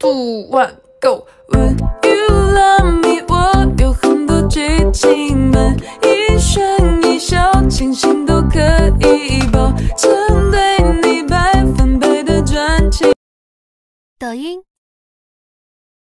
two one go。When you love me，我有很多剧情们，一瞬一笑，清深都可以保证对你百分百的专情。抖音。